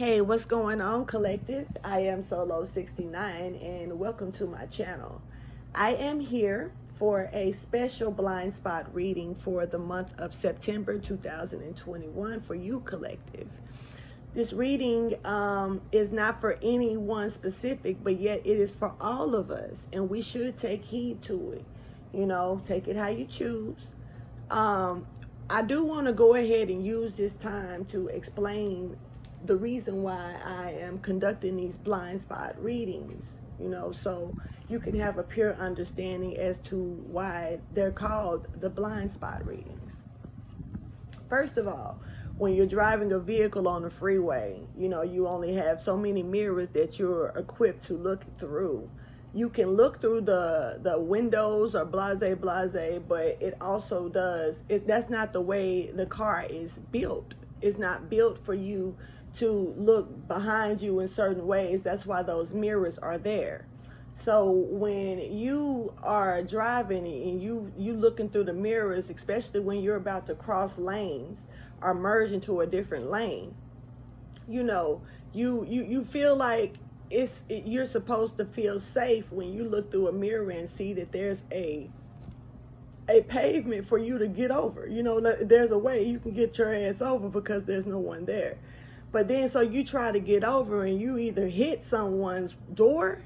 Hey, what's going on, collective? I am Solo69 and welcome to my channel. I am here for a special blind spot reading for the month of September 2021 for you, collective. This reading um, is not for anyone specific, but yet it is for all of us, and we should take heed to it. You know, take it how you choose. Um, I do want to go ahead and use this time to explain the reason why I am conducting these blind spot readings, you know, so you can have a pure understanding as to why they're called the blind spot readings. First of all, when you're driving a vehicle on the freeway, you know, you only have so many mirrors that you're equipped to look through. You can look through the the windows or blase blase, but it also does it that's not the way the car is built. It's not built for you to look behind you in certain ways. That's why those mirrors are there. So when you are driving and you you looking through the mirrors, especially when you're about to cross lanes or merge into a different lane, you know, you you you feel like it's it, you're supposed to feel safe when you look through a mirror and see that there's a a pavement for you to get over. You know, there's a way you can get your ass over because there's no one there. But then, so you try to get over and you either hit someone's door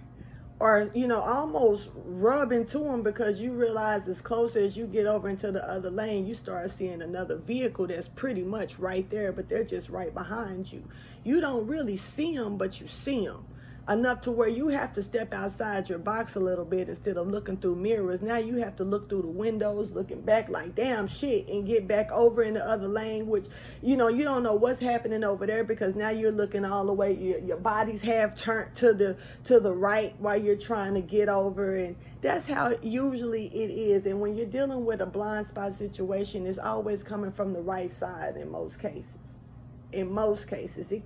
or, you know, almost rub into them because you realize as close as you get over into the other lane, you start seeing another vehicle that's pretty much right there, but they're just right behind you. You don't really see them, but you see them enough to where you have to step outside your box a little bit instead of looking through mirrors. Now you have to look through the windows, looking back like damn shit, and get back over in the other lane, which you know you don't know what's happening over there because now you're looking all the way. Your, your body's half turned to the to the right while you're trying to get over, and that's how usually it is. And when you're dealing with a blind spot situation, it's always coming from the right side in most cases. In most cases, it,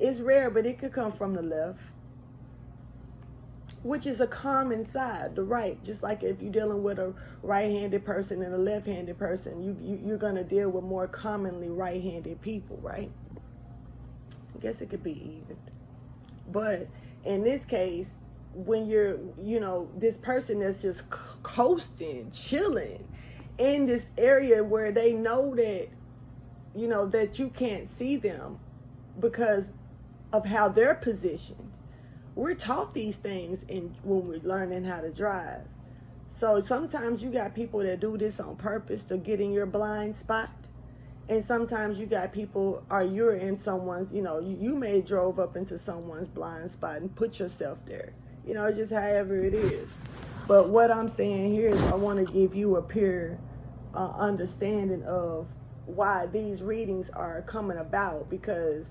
it's rare, but it could come from the left which is a common side, the right. Just like if you're dealing with a right-handed person and a left-handed person, you, you you're gonna deal with more commonly right-handed people, right? I guess it could be even, but in this case, when you're, you know, this person that's just coasting, chilling in this area where they know that, you know, that you can't see them because of how they're positioned we're taught these things in when we're learning how to drive. So sometimes you got people that do this on purpose to get in your blind spot. And sometimes you got people, or you're in someone's, you know, you, you may drove up into someone's blind spot and put yourself there. You know, just however it is. But what I'm saying here is I want to give you a pure uh, understanding of why these readings are coming about because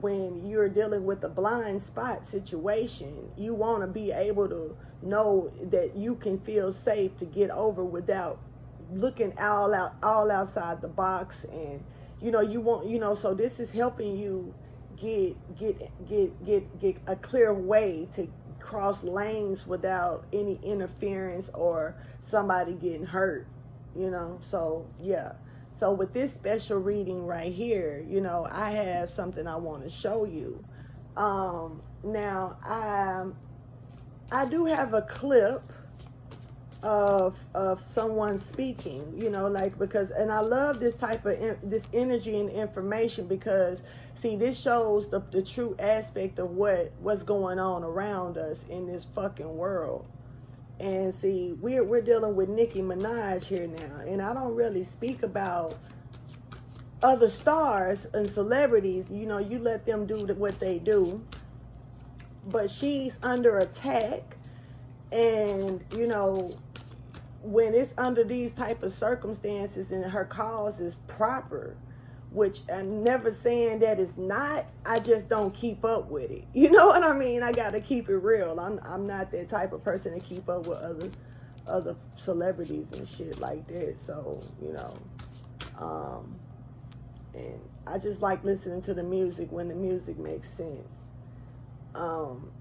when you're dealing with a blind spot situation, you want to be able to know that you can feel safe to get over without looking all out all outside the box and you know you want you know so this is helping you get get get get get a clear way to cross lanes without any interference or somebody getting hurt you know? So yeah so with this special reading right here, you know, I have something I want to show you. Um, now, I, I do have a clip of of someone speaking you know like because and i love this type of this energy and information because see this shows the, the true aspect of what what's going on around us in this fucking world and see, we're we're dealing with Nicki Minaj here now, and I don't really speak about other stars and celebrities. You know, you let them do what they do, but she's under attack, and you know, when it's under these type of circumstances and her cause is proper, which I'm never saying that it's not. I just don't keep up with it. You know what I mean? I got to keep it real. I'm I'm not that type of person to keep up with other other celebrities and shit like that. So you know, um, and I just like listening to the music when the music makes sense. Um,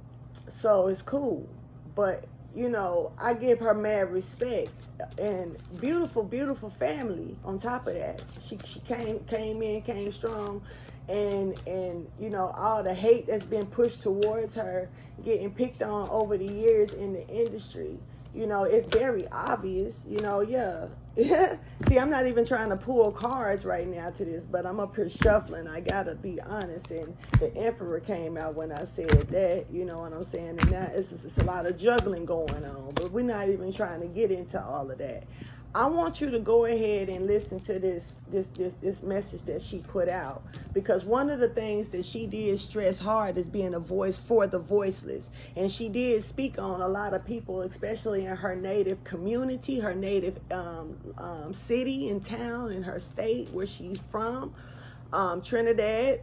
so it's cool, but you know, I give her mad respect and beautiful, beautiful family on top of that. She she came came in, came strong, and and you know all the hate that's been pushed towards her getting picked on over the years in the industry you know it's very obvious you know yeah. See i'm not even trying to pull cards right now to this but i'm up here shuffling. I gotta be honest and the emperor came out when i said that you know what i'm saying? And now it's, it's a lot of juggling going on but we're not even trying to get into all of that I want you to go ahead and listen to this this this this message that she put out. Because one of the things that she did stress hard is being a voice for the voiceless. And she did speak on a lot of people especially in her native community her native um, um, city and town in her state where she's from. Um, Trinidad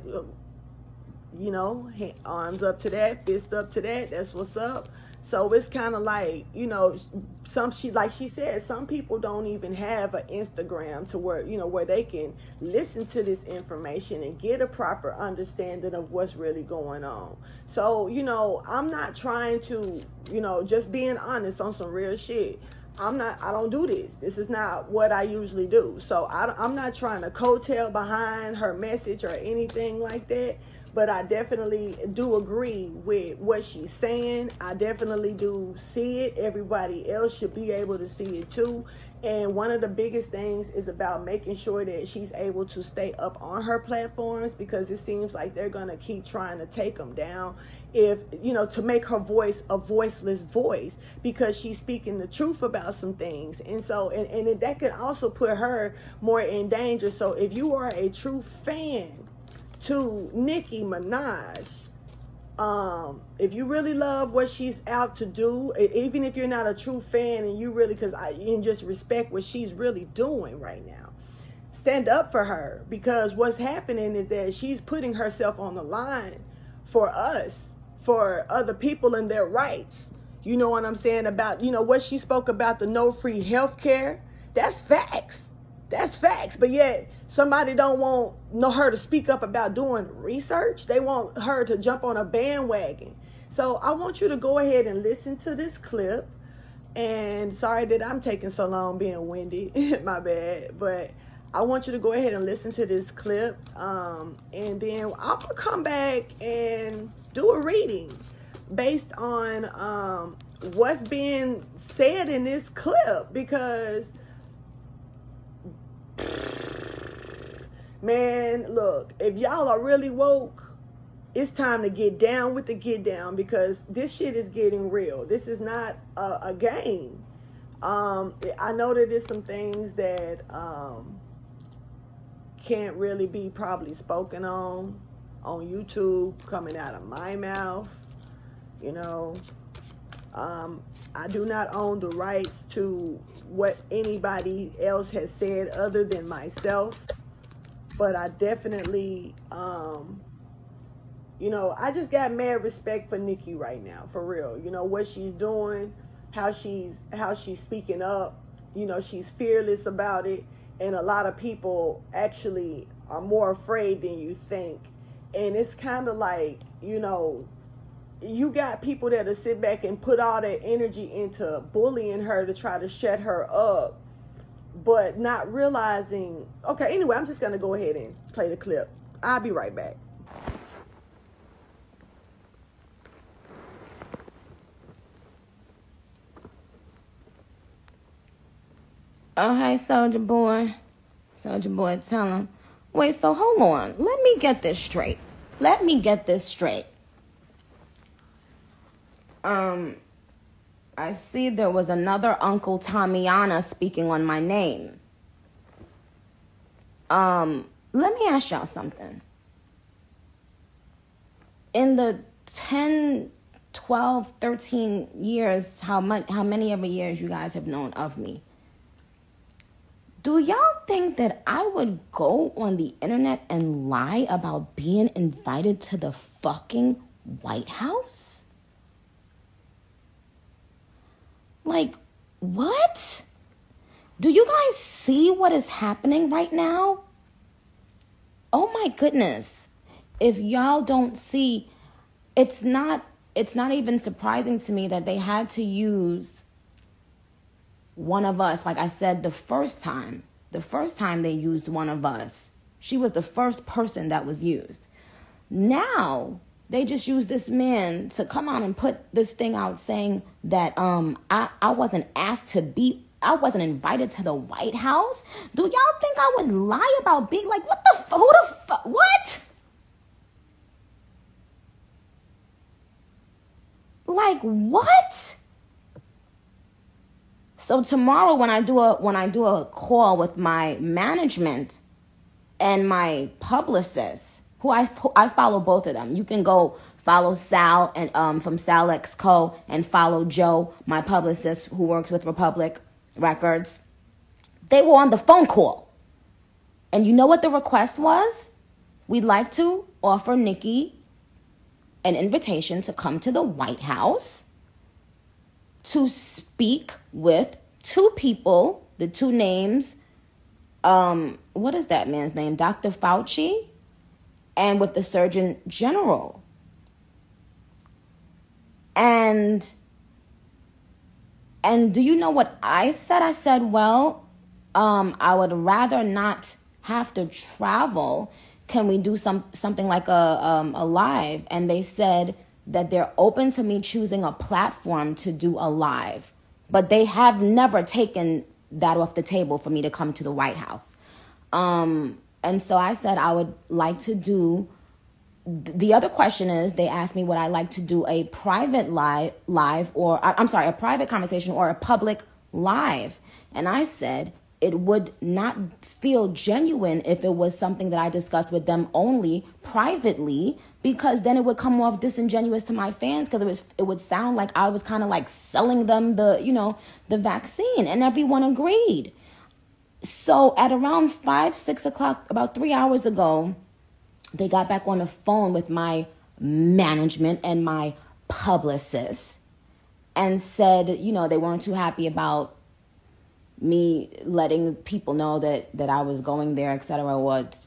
you know arms up to that fist up to that that's what's up so it's kind of like, you know, some she like she said, some people don't even have an Instagram to where, you know, where they can listen to this information and get a proper understanding of what's really going on. So, you know, I'm not trying to, you know, just being honest on some real shit. I'm not, I don't do this. This is not what I usually do. So I, I'm not trying to coattail behind her message or anything like that but I definitely do agree with what she's saying. I definitely do see it. Everybody else should be able to see it too. And one of the biggest things is about making sure that she's able to stay up on her platforms because it seems like they're going to keep trying to take them down. If, you know, to make her voice a voiceless voice because she's speaking the truth about some things. And so, and, and that could also put her more in danger. So if you are a true fan, to Nicki Minaj. Um, if you really love what she's out to do, even if you're not a true fan and you really, because I you just respect what she's really doing right now, stand up for her because what's happening is that she's putting herself on the line for us, for other people and their rights. You know what I'm saying about, you know, what she spoke about the no free health care. That's facts. That's facts. But yet somebody don't want know her to speak up about doing research. They want her to jump on a bandwagon. So I want you to go ahead and listen to this clip. And sorry that I'm taking so long being windy, my bad. But I want you to go ahead and listen to this clip. Um, and then I'll come back and do a reading based on um, what's being said in this clip because Man, look, if y'all are really woke, it's time to get down with the get down because this shit is getting real. This is not a, a game. Um, I know that there's some things that um, can't really be probably spoken on on YouTube coming out of my mouth. You know, um, I do not own the rights to what anybody else has said other than myself. But I definitely, um, you know, I just got mad respect for Nicki right now, for real. You know what she's doing, how she's how she's speaking up. You know, she's fearless about it, and a lot of people actually are more afraid than you think. And it's kind of like, you know, you got people that'll sit back and put all that energy into bullying her to try to shut her up, but not realizing. Okay, anyway, I'm just gonna go ahead and play the clip. I'll be right back. Oh, hey, Soldier Boy. Soldier Boy, tell him. Wait, so hold on. Let me get this straight. Let me get this straight um, I see there was another Uncle Tommyana speaking on my name. Um, let me ask y'all something. In the 10, 12, 13 years, how much how many ever years you guys have known of me, do y'all think that I would go on the internet and lie about being invited to the fucking White House? Like, what? Do you guys see what is happening right now? Oh my goodness. If y'all don't see, it's not it's not even surprising to me that they had to use one of us like I said the first time. The first time they used one of us She was the first person that was used. Now they just use this man to come out and put this thing out saying that um I, I wasn't asked to be I wasn't invited to the White House. Do y'all think I would lie about being like what the who the f- what? Like what? So tomorrow when I do a when I do a call with my management and my publicist, who I I follow both of them. You can go follow Sal and um from Sal Co and follow Joe, my publicist who works with Republic Records. They were on the phone call. And you know what the request was? We'd like to offer Nicki an invitation to come to the White House to speak with two people, the two names. Um, what is that man's name? Dr. Fauci and with the Surgeon General. And and do you know what I said? I said, well, um, I would rather not have to travel can we do some something like a um, a live? And they said that they're open to me choosing a platform to do a live, but they have never taken that off the table for me to come to the White House. Um, and so I said I would like to do. The other question is they asked me would I like to do a private live live or I'm sorry a private conversation or a public live, and I said it would not feel genuine if it was something that I discussed with them only privately because then it would come off disingenuous to my fans because it would it would sound like I was kind of like selling them the you know the vaccine and everyone agreed. So at around five six o'clock, about three hours ago, they got back on the phone with my management and my publicist and said you know they weren't too happy about me letting people know that that I was going there, etc. What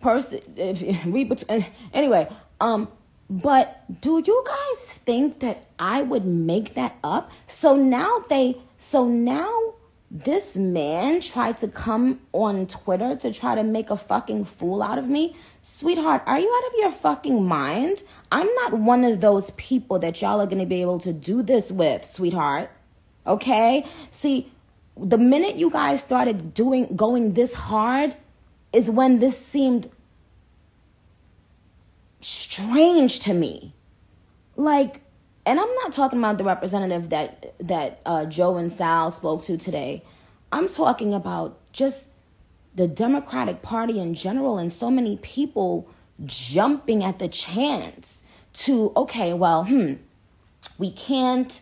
person? Anyway, um, but do you guys think that I would make that up? So now they, so now this man tried to come on Twitter to try to make a fucking fool out of me. Sweetheart, are you out of your fucking mind? I'm not one of those people that y'all are gonna be able to do this with, sweetheart. Okay? See, the minute you guys started doing going this hard is when this seemed strange to me like and i'm not talking about the representative that that uh, joe and sal spoke to today i'm talking about just the democratic party in general and so many people jumping at the chance to okay well hmm we can't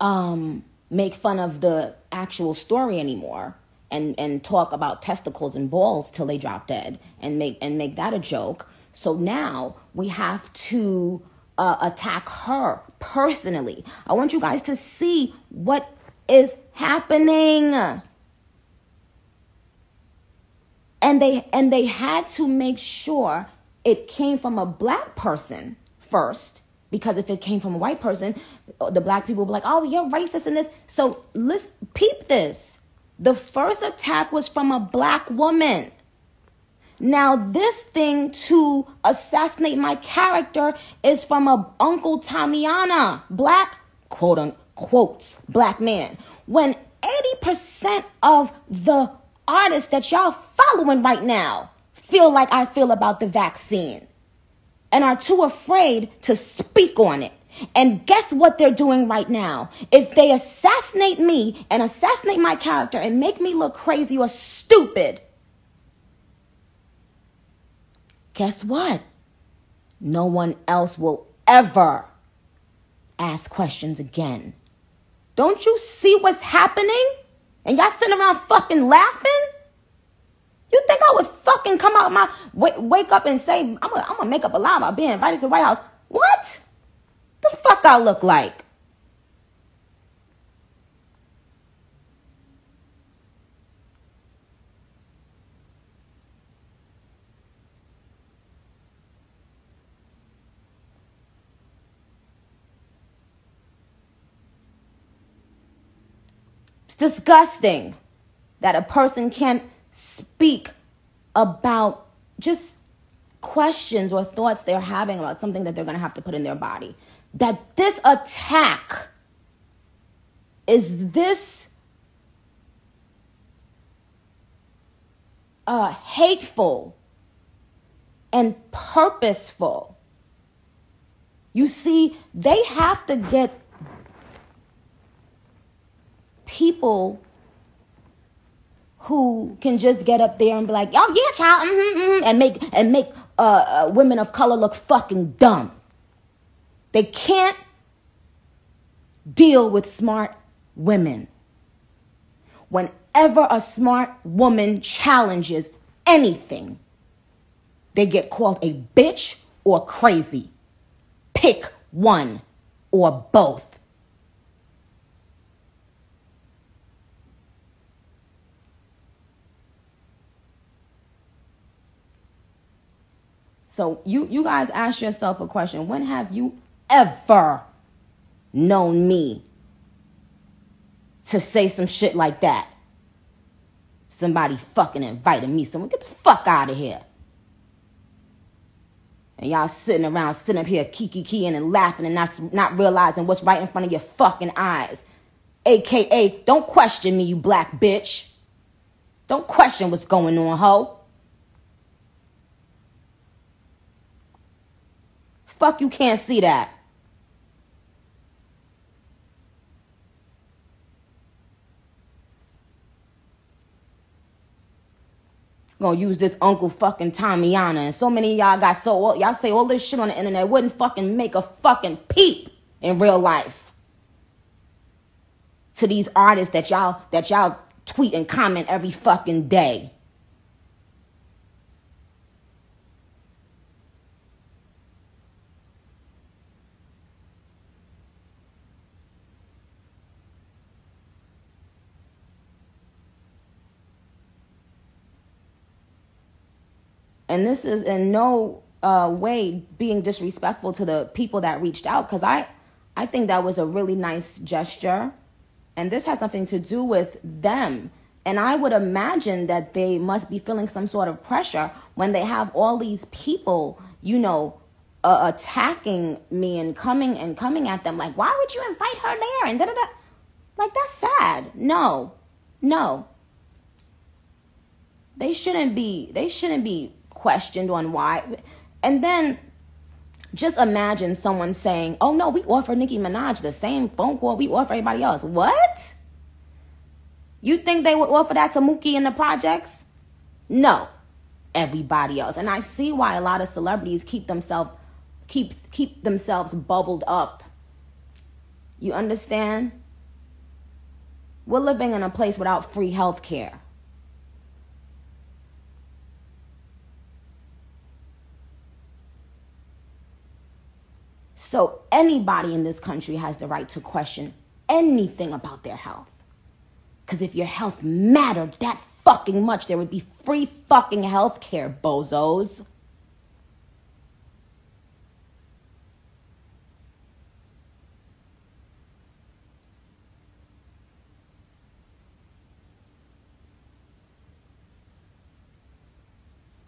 um make fun of the actual story anymore and and talk about testicles and balls till they drop dead and make and make that a joke. So now we have to uh, attack her personally. I want you guys to see what is happening. And they and they had to make sure it came from a black person first because if it came from a white person, the black people be like, oh, you're racist in this. So let's peep this. The first attack was from a black woman. Now, this thing to assassinate my character is from a Uncle Tomiana, black, quote unquote, black man. When 80% of the artists that y'all following right now feel like I feel about the vaccine and are too afraid to speak on it. And guess what they're doing right now? If they assassinate me and assassinate my character and make me look crazy or stupid, guess what? No one else will ever ask questions again. Don't you see what's happening? And y'all sitting around fucking laughing? You think I would fucking come out my wake, up and say I'm gonna, I'm gonna make up a lie about being invited to the White House? What? The fuck I look like? Disgusting that a person can't speak about just questions or thoughts they're having about something that they're going to have to put in their body. That this attack is this uh, hateful and purposeful. You see, they have to get people who can just get up there and be like, "Oh yeah, child," mm-hmm, mm-hmm, and make and make uh, uh, women of color look fucking dumb. They can't deal with smart women. Whenever a smart woman challenges anything, they get called a bitch or crazy. Pick one or both. So you you guys ask yourself a question. When have you ever known me to say some shit like that? Somebody fucking invited me. Someone get the fuck out of here. And y'all sitting around, sitting up here kiki keying and laughing and not, not realizing what's right in front of your fucking eyes. AKA, don't question me, you black bitch. Don't question what's going on, ho. Fuck, you can't see that. Gonna use this Uncle fucking Tommyana. And so many y'all got so old. y'all say all this shit on the internet wouldn't fucking make a fucking peep in real life. To these artists that y'all that y'all tweet and comment every fucking day. And this is in no uh, way being disrespectful to the people that reached out because I, I think that was a really nice gesture, and this has nothing to do with them. And I would imagine that they must be feeling some sort of pressure when they have all these people, you know, uh, attacking me and coming and coming at them like, why would you invite her there? And da da da. Like that's sad. No, no. They shouldn't be. They shouldn't be questioned on why. And then just imagine someone saying, oh no, we offer Nicki Minaj the same phone call we offer everybody else. What? You think they would offer that to Mookie in the projects? No. Everybody else. And I see why a lot of celebrities keep themselves keep keep themselves bubbled up. You understand? We're living in a place without free health care. So anybody in this country has the right to question anything about their health. Because if your health mattered that fucking much, there would be free fucking health care, bozos.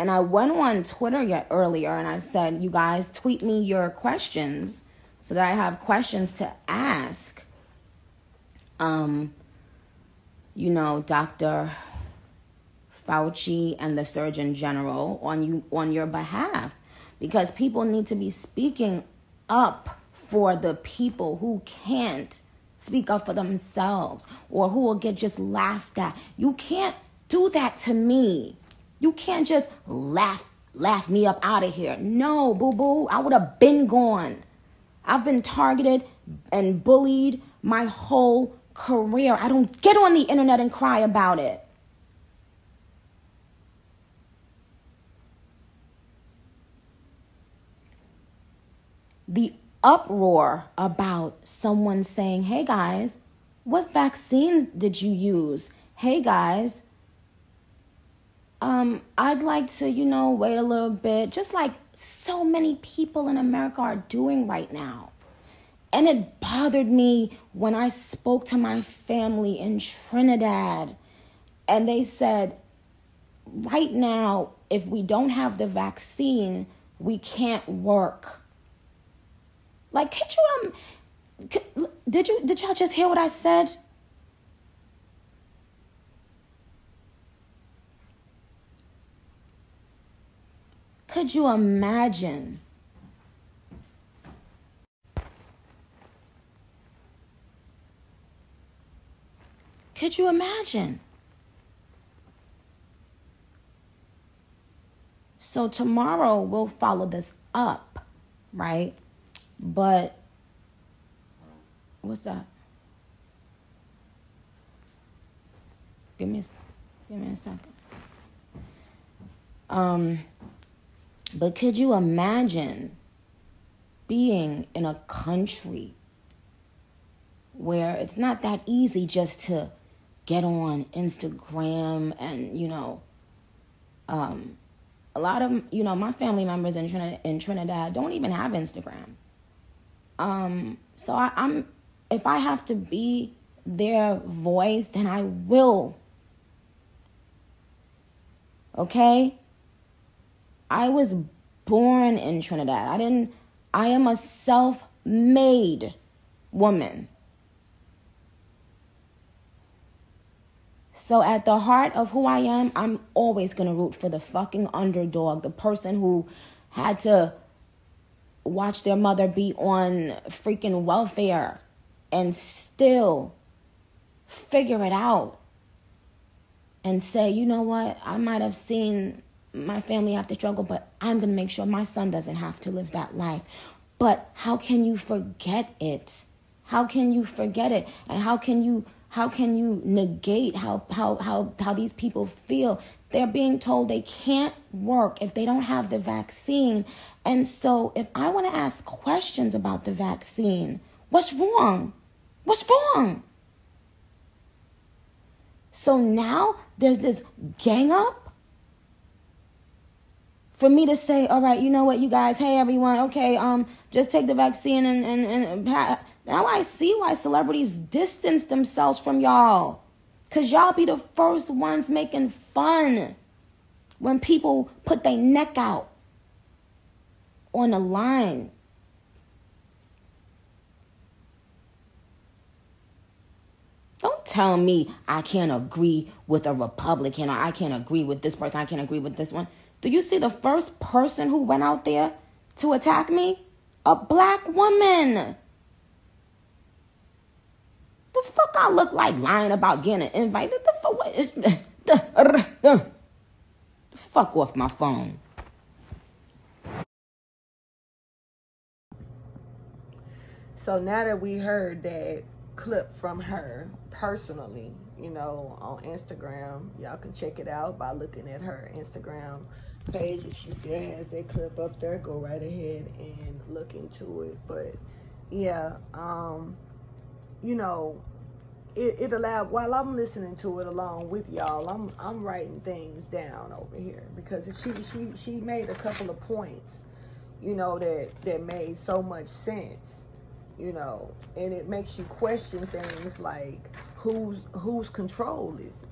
And I went on Twitter yet earlier and I said, you guys tweet me your questions so that I have questions to ask. Um, you know, Dr. Fauci and the Surgeon General on you on your behalf because people need to be speaking up for the people who can't speak up for themselves or who will get just laughed at. You can't do that to me. You can't just laugh laugh me up out of here. No, boo boo, I would have been gone. I've been targeted and bullied my whole career. I don't get on the internet and cry about it. The uproar about someone saying, hey guys, what vaccines did you use? Hey guys, um, I'd like to, you know, wait a little bit, just like so many people in America are doing right now. And it bothered me when I spoke to my family in Trinidad and they said, right now, if we don't have the vaccine, we can't work. Like, could you um, could, did you did y'all just hear what I said? Could you imagine? Could you imagine? So tomorrow we'll follow this up, right? But what's that? Give me a, give me a second. Um, but could you imagine being in a country where it's not that easy just to get on Instagram and you know um, a lot of you know my family members in Trinidad, in Trinidad don't even have Instagram. Um, so I, I'm if I have to be their voice, then I will. Okay? I was born in Trinidad. I didn't I am a self-made woman. So at the heart of who I am, I'm always going to root for the fucking underdog, the person who had to watch their mother be on freaking welfare and still figure it out and say, you know what, I might have seen my family have to struggle, but I'm going to make sure my son doesn't have to live that life. But how can you forget it? How can you forget it? And how can you how can you negate how, how, how, how these people feel? They're being told they can't work if they don't have the vaccine. And so, if I want to ask questions about the vaccine, what's wrong? What's wrong? So now there's this gang up for me to say, all right, you know what, you guys, hey everyone, okay, um, just take the vaccine and and and now I see why celebrities distance themselves from y'all. Because y'all be the first ones making fun when people put their neck out on the line. Don't tell me I can't agree with a Republican or I can't agree with this person, I can't agree with this one. Do you see the first person who went out there to attack me? A black woman. The fuck I look like lying about getting an invite? The, fuck what is the, the, the fuck off my phone. So now that we heard that clip from her personally, you know, on Instagram, y'all can check it out by looking at her Instagram page. If she still has that clip up there, go right ahead and look into it. But yeah, um, you know, it, it allowed while I'm listening to it along with y'all, I'm I'm writing things down over here because she she she made a couple of points, you know, that that made so much sense, you know, and it makes you question things like whose whose control is it?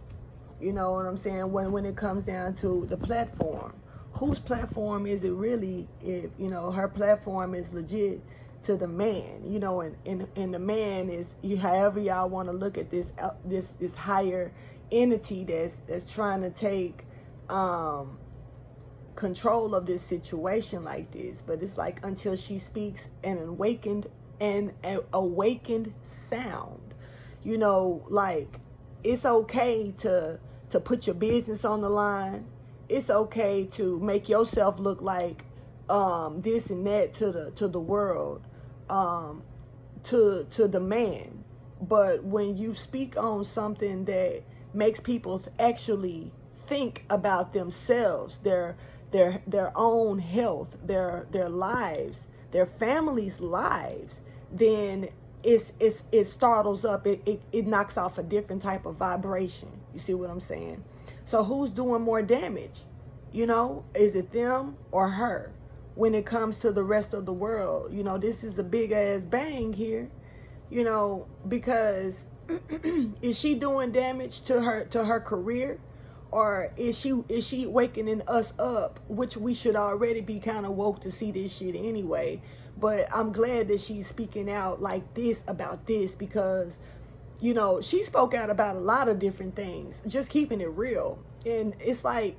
You know what I'm saying? When when it comes down to the platform, whose platform is it really? If you know her platform is legit to the man, you know, and, and, and the man is you however y'all want to look at this uh, this this higher entity that's that's trying to take um, control of this situation like this. But it's like until she speaks an awakened and awakened sound, you know, like it's okay to to put your business on the line. It's okay to make yourself look like um, this and that to the to the world um, to to the man. But when you speak on something that makes people actually think about themselves, their their their own health, their their lives, their families' lives, then it's, it's it startles up. It, it it knocks off a different type of vibration. You see what I'm saying? So who's doing more damage? You know, is it them or her? when it comes to the rest of the world. You know, this is a big ass bang here, you know, because is she doing damage to her to her career or is she is she wakening us up which we should already be kind of woke to see this shit anyway but i'm glad that she's speaking out like this about this because you know she spoke out about a lot of different things just keeping it real. And it's like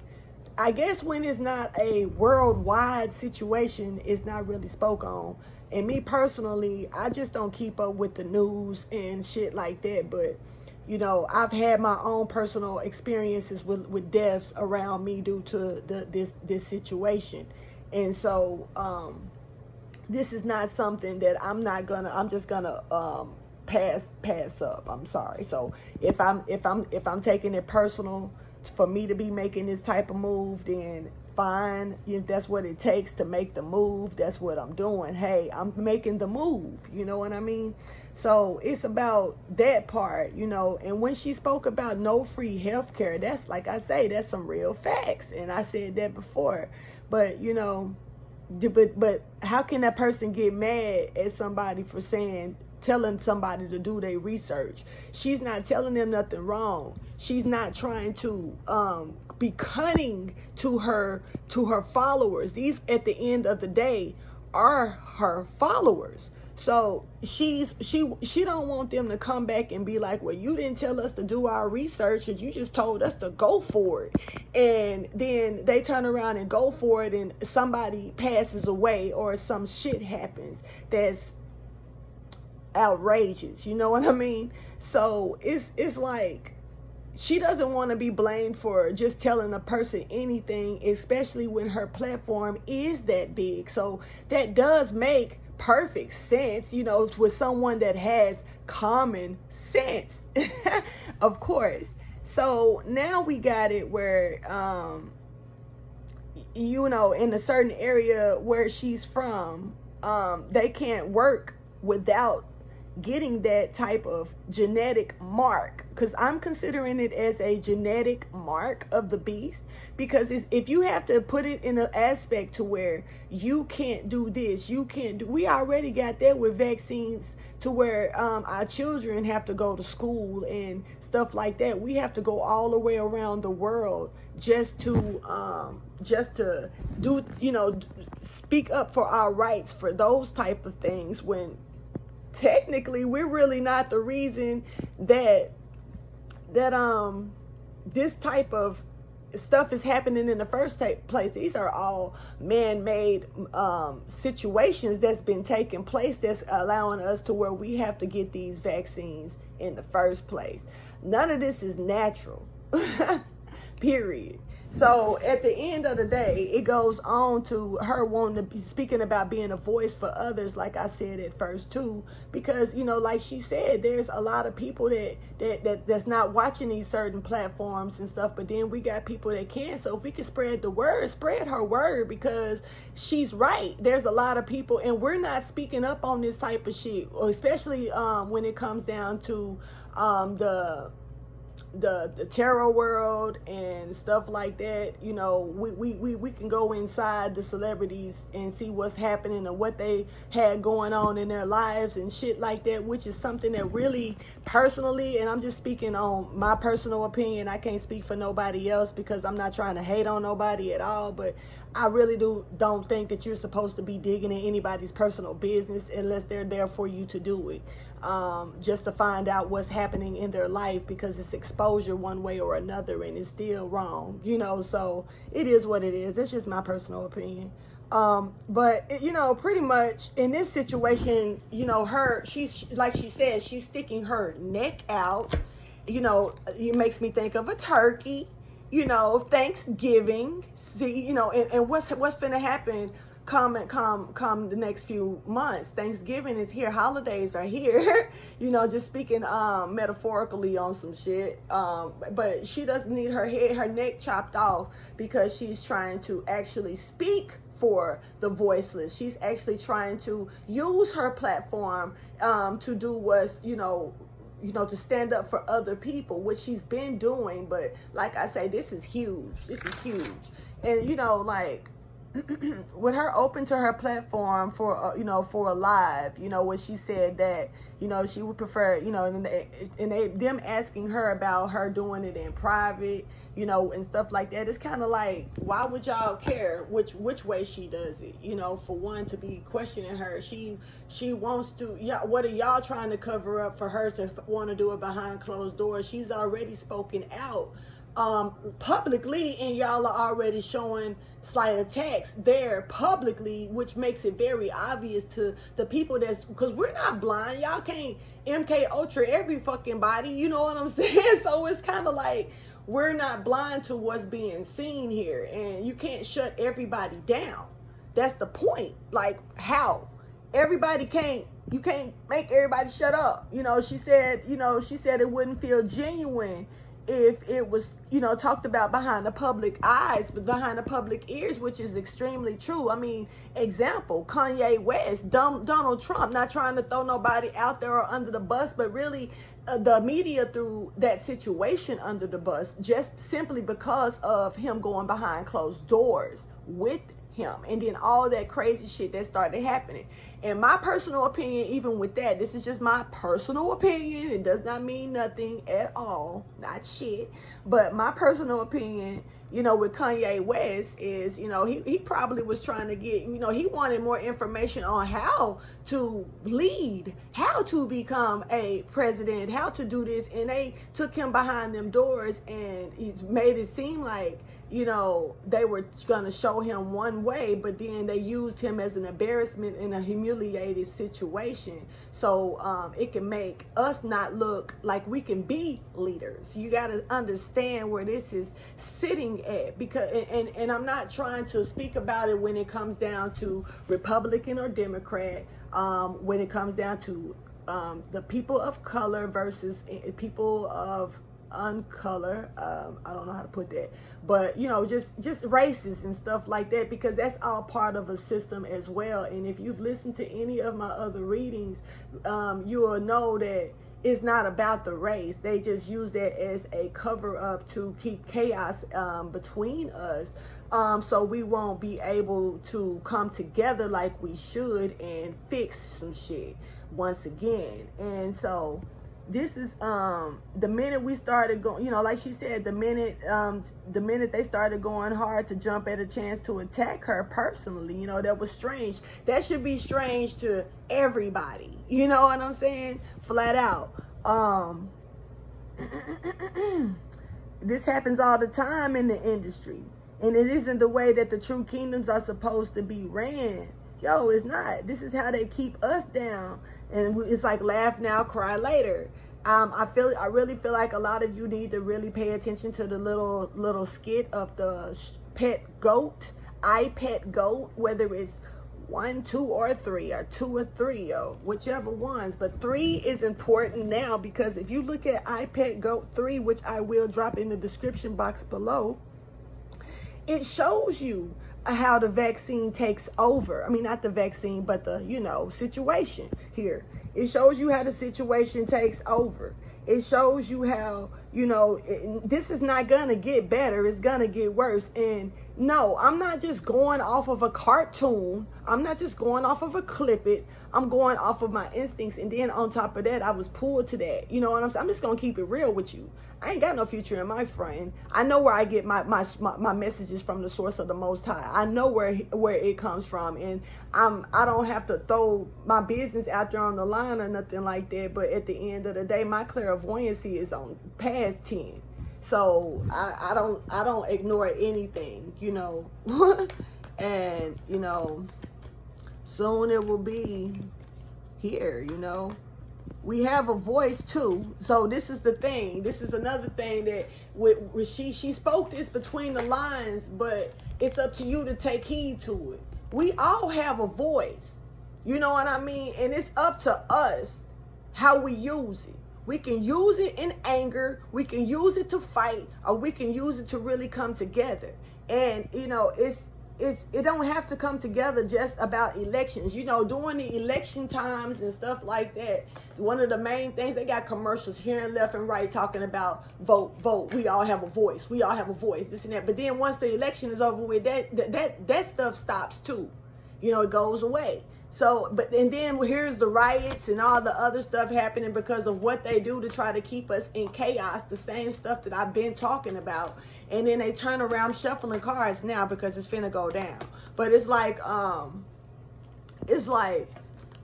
i guess when it's not a worldwide situation it's not really spoke on. And me personally i just don't keep up with the news and shit like that. But you know, I've had my own personal experiences with, with deaths around me due to the, this this situation, and so um, this is not something that I'm not gonna. I'm just gonna um, pass pass up. I'm sorry. So if I'm if I'm if I'm taking it personal for me to be making this type of move, then fine. If that's what it takes to make the move, that's what I'm doing. Hey, I'm making the move. You know what I mean? So it's about that part, you know. And when she spoke about no free health care, that's like I say, that's some real facts. And I said that before. But, you know, but but how can that person get mad at somebody for saying telling somebody to do their research? She's not telling them nothing wrong. She's not trying to um, be cunning to her to her followers. These at the end of the day are her followers. So she's she she don't want them to come back and be like, well, you didn't tell us to do our research, and you just told us to go for it, and then they turn around and go for it, and somebody passes away or some shit happens that's outrageous. You know what I mean? So it's it's like she doesn't want to be blamed for just telling a person anything, especially when her platform is that big. So that does make perfect sense, you know, with someone that has common sense, of course. So now we got it where, um, you know, in a certain area where she's from, um, they can't work without getting that type of genetic mark because I'm considering it as a genetic mark of the beast because if you have to put it in an aspect to where you can't do this you can't do we already got that with vaccines to where um, our children have to go to school and stuff like that. We have to go all the way around the world just to um, just to do you know speak up for our rights for those type of things when technically we're really not the reason that that um this type of stuff is happening in the first place. These are all man-made um, situations that's been taking place that's allowing us to where we have to get these vaccines in the first place. None of this is natural. Period. So at the end of the day, it goes on to her wanting to be speaking about being a voice for others, like I said at first too, because you know, like she said, there's a lot of people that that, that that's not watching these certain platforms and stuff, but then we got people that can. So if we can spread the word, spread her word because she's right. There's a lot of people, and we're not speaking up on this type of shit, especially um, when it comes down to um, the the the tarot world and stuff like that you know we, we we we can go inside the celebrities and see what's happening and what they had going on in their lives and shit like that which is something that really personally and i'm just speaking on my personal opinion i can't speak for nobody else because i'm not trying to hate on nobody at all but i really do don't think that you're supposed to be digging in anybody's personal business unless they're there for you to do it um, just to find out what's happening in their life because it's exposure one way or another and it's still wrong, you know. So it is what it is. It's just my personal opinion. Um, but you know, pretty much in this situation, you know, her, she's like she said, she's sticking her neck out. You know, it makes me think of a turkey. You know, Thanksgiving. See, you know, and, and what's what's gonna happen come and come come the next few months thanksgiving is here holidays are here you know just speaking um metaphorically on some shit um but she doesn't need her head her neck chopped off because she's trying to actually speak for the voiceless she's actually trying to use her platform um to do what's you know you know, to stand up for other people, which she's been doing. But like I say, this is huge. This is huge. And, you know, like, with her open to her platform for uh, you know for a live you know when she said that you know she would prefer you know and, they, and they them asking her about her doing it in private you know and stuff like that. It's kind of like why would y'all care which which way she does it? You know for one to be questioning her she she wants to yeah what are y'all trying to cover up for her to want to do it behind closed doors? She's already spoken out um, publicly, and y'all are already showing slight attacks there publicly, which makes it very obvious to the people that's because we're not blind. Y'all can't MK Ultra every fucking body. You know what I'm saying? So it's kind of like we're not blind to what's being seen here, and you can't shut everybody down. That's the point. Like how everybody can't you can't make everybody shut up. You know, she said, you know, she said it wouldn't feel genuine if it was you know talked about behind the public eyes but behind the public ears which is extremely true. I mean example kanye west donald trump not trying to throw nobody out there or under the bus but really uh, the media threw that situation under the bus just simply because of him going behind closed doors with him and then all that crazy shit that started happening. In my personal opinion even with that this is just my personal opinion. It does not mean nothing at all not shit. But my personal opinion you know with kanye west is you know he, he probably was trying to get you know he wanted more information on how to lead how to become a president how to do this. And they took him behind them doors and he's made it seem like you know, they were going to show him one way, but then they used him as an embarrassment in a humiliated situation. So um, it can make us not look like we can be leaders. You got to understand where this is sitting at because, and, and I'm not trying to speak about it when it comes down to Republican or Democrat, um, when it comes down to um, the people of color versus eh, people of uncolor um, i don't know how to put that but you know just just races and stuff like that because that's all part of a system as well. And if you've listened to any of my other readings um, you will know that it's not about the race. They just use that as a cover up to keep chaos um, between us. Um, so we won't be able to come together like we should and fix some shit once again. And so this is um the minute we started going you know like she said the minute um the minute they started going hard to jump at a chance to attack her personally you know that was strange. That should be strange to everybody you know what i'm saying? Flat out. Um this happens all the time in the industry. And it isn't the way that the true kingdoms are supposed to be ran. Yo it's not. This is how they keep us down and it's like laugh now, cry later. Um, I feel I really feel like a lot of you need to really pay attention to the little little skit of the pet goat, I pet goat, whether it's one, two, or three, or two or three, or whichever ones. But three is important now because if you look at I pet goat three, which I will drop in the description box below, it shows you how the vaccine takes over. I mean, not the vaccine, but the, you know, situation here. It shows you how the situation takes over. It shows you how, you know, it, this is not going to get better. It's going to get worse. And no, I'm not just going off of a cartoon. I'm not just going off of a clip it. I'm going off of my instincts. And then on top of that, I was pulled to that. You know what I'm saying? I'm just going to keep it real with you. I ain't got no future in my friend. I know where I get my, my, my, my messages from the source of the Most High. I know where where it comes from. And I'm, I don't have to throw my business out there on the line or nothing like that. But at the end of the day, my clairvoyancy is on past 10 so I, I don't I don't ignore anything, you know. and, you know, soon it will be here, you know. We have a voice too. So this is the thing. This is another thing that with, with she she spoke this between the lines, but it's up to you to take heed to it. We all have a voice. You know what I mean? And it's up to us how we use it. We can use it in anger, we can use it to fight, or we can use it to really come together. And you know, it's it's it don't have to come together just about elections. You know, during the election times and stuff like that, one of the main things they got commercials here and left and right talking about vote, vote. We all have a voice. We all have a voice. This and that. But then once the election is over with, that that that, that stuff stops too. You know, it goes away. So, but and then here's the riots and all the other stuff happening because of what they do to try to keep us in chaos. The same stuff that I've been talking about, and then they turn around shuffling cards now because it's finna go down. But it's like, um, it's like,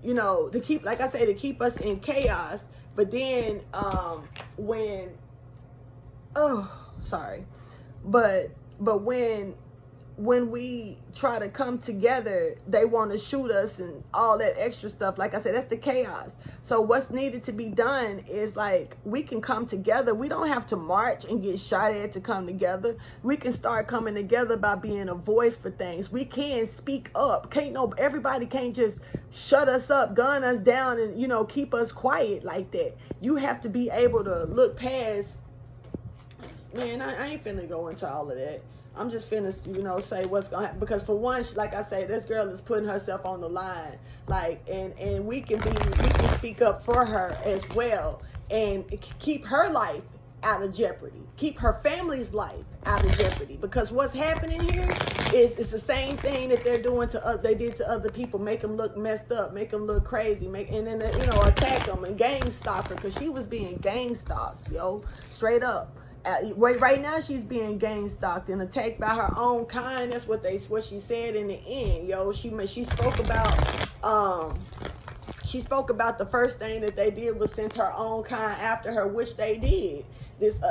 you know, to keep, like I say, to keep us in chaos. But then, um, when, oh, sorry, but but when when we try to come together, they want to shoot us and all that extra stuff. Like I said, that's the chaos. So what's needed to be done is like we can come together. We don't have to march and get shot at to come together. We can start coming together by being a voice for things. We can speak up. Can't no everybody can't just shut us up, gun us down and you know keep us quiet like that. You have to be able to look past man, I, I ain't finna go into all of that. I'm just finna, you know, say what's gonna happen. Because for one, like I say, this girl is putting herself on the line, like, and and we can be, we can speak up for her as well, and keep her life out of jeopardy, keep her family's life out of jeopardy, because what's happening here is it's the same thing that they're doing to uh, they did to other people, make them look messed up, make them look crazy, make and then you know attack them and gang stalk her. Because she was being gang stalked, yo, straight up right now she's being gang stalked and attacked by her own kind. That's what they what she said in the end. Yo, she she spoke about um she spoke about the first thing that they did was send her own kind after her, which they did this uh,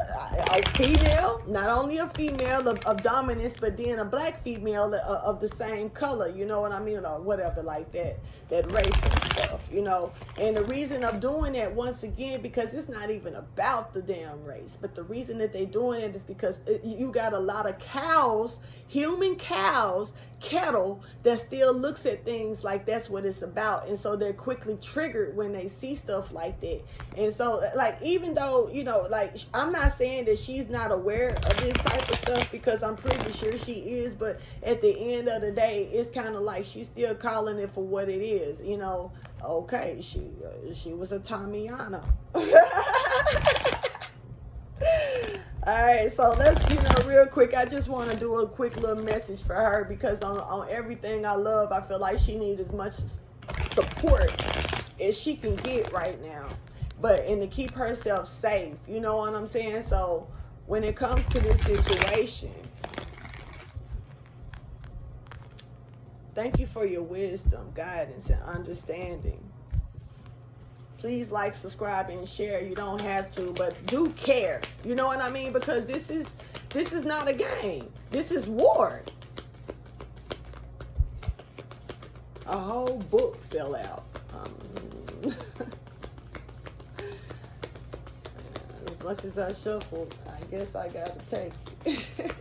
a female, not only a female of, of dominance, but then a black female of, of, the same color, you know what I mean, or whatever like that, that race and stuff, you know. And the reason of doing that once again, because it's not even about the damn race, but the reason that they're doing it is because uh, it, you got a lot of cows, human cows, cattle that still looks at things like that's what it's about, and so they're quickly triggered when they see stuff like that. And so, uh, like, even though you know, like I'm not saying that she's not aware of this type of stuff because I'm pretty sure she is, but at the end of the day, it's kind of like she's still calling it for what it is. You know, okay, she uh, she was a Tommyana. All right, so let's, you know, real quick. I just want to do a quick little message for her because on, on everything I love, I feel like she needs as much support as she can get right now but and to keep herself safe. You know what I'm saying? So when it comes to this situation, thank you for your wisdom, guidance, and understanding. Please like, subscribe, and share. You don't have to, but do care. You know what I mean? Because this is this is not a game. This is war. A whole book fell out. Um, much as I shuffle, I guess I gotta take it.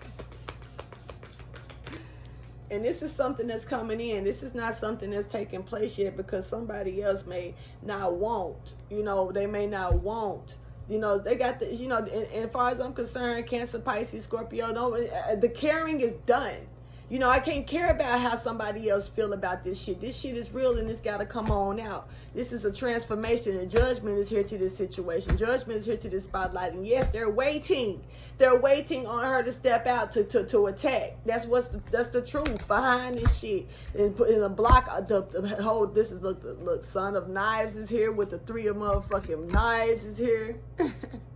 and this is something that's coming in. This is not something that's taking place yet because somebody else may not want. You know, they may not want. You know, they got the. You know, and, and as far as I'm concerned, Cancer, Pisces, Scorpio, no, uh, the caring is done. You know, I can't care about how somebody else feel about this shit. This shit is real and it's got to come on out. This is a transformation and judgment is here to this situation. Judgment is here to this spotlight. And yes, they're waiting. They're waiting on her to step out to, to, to attack. That's what's that's the truth behind this shit. And put in a block, uh, the, the whole, this is, look, look, son of knives is here with the three of motherfucking knives is here.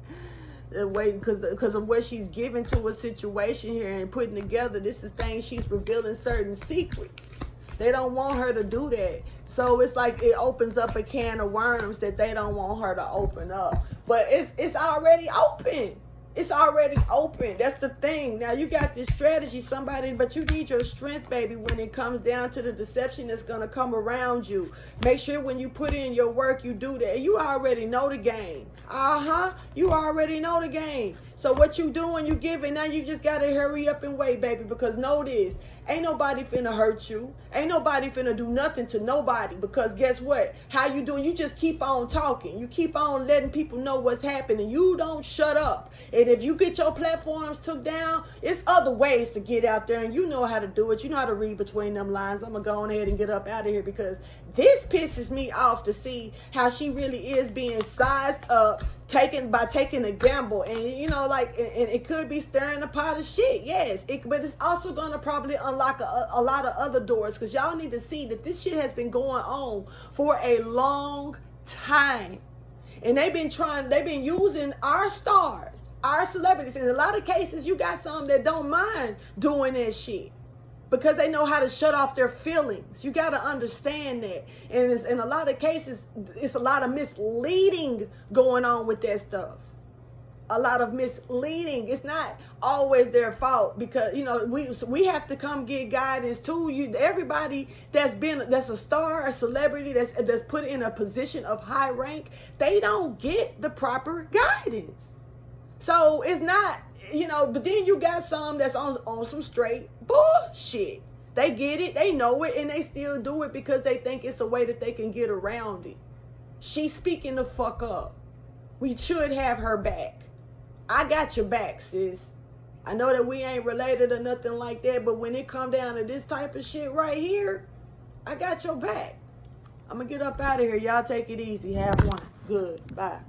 the way because because of what she's given to a situation here and putting together this is things she's revealing certain secrets. They don't want her to do that. So it's like it opens up a can of worms that they don't want her to open up. But it's it's already open it's already open. That's the thing. Now you got this strategy, somebody, but you need your strength, baby, when it comes down to the deception that's gonna come around you. Make sure when you put in your work, you do that. You already know the game. Uh-huh. You already know the game. So what you doing, you giving, now you just gotta hurry up and wait, baby, because know this. Ain't nobody finna hurt you. Ain't nobody finna do nothing to nobody. Because guess what? How you doing? You just keep on talking. You keep on letting people know what's happening. You don't shut up. And if you get your platforms took down, it's other ways to get out there and you know how to do it. You know how to read between them lines. I'm gonna go on ahead and get up out of here because this pisses me off to see how she really is being sized up taken by taking a gamble. And you know like and, and, it could be stirring a pot of shit. Yes. It, but it's also going to probably unlock a, a lot of other doors. Because y'all need to see that this shit has been going on for a long time. And they've been trying they've been using our stars our celebrities. In a lot of cases you got some that don't mind doing that shit because they know how to shut off their feelings. You got to understand that. And it's, in a lot of cases, it's a lot of misleading going on with that stuff. A lot of misleading. It's not always their fault because you know we we have to come get guidance too. You everybody that's been that's a star, a celebrity that's that's put in a position of high rank, they don't get the proper guidance. So it's not you know, but then you got some that's on on some straight bullshit. They get it, they know it, and they still do it because they think it's a way that they can get around it. She's speaking the fuck up. We should have her back. I got your back, sis. I know that we ain't related or nothing like that, but when it come down to this type of shit right here, I got your back. I'm gonna get up out of here. Y'all take it easy. Have one. Good. Bye.